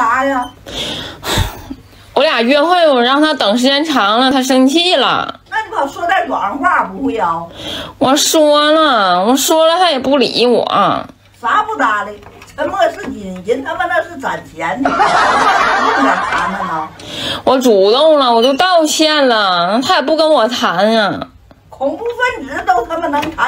啥呀？我俩约会，我让他等时间长了，他生气了。那你可说点软话不会啊？我说了，我说了，他也不理我。啥不搭理？沉默是金，人他妈那是攒钱的，谈谈吗？我主动了，我都道歉了，他也不跟我谈呀。恐怖分子都他妈能谈？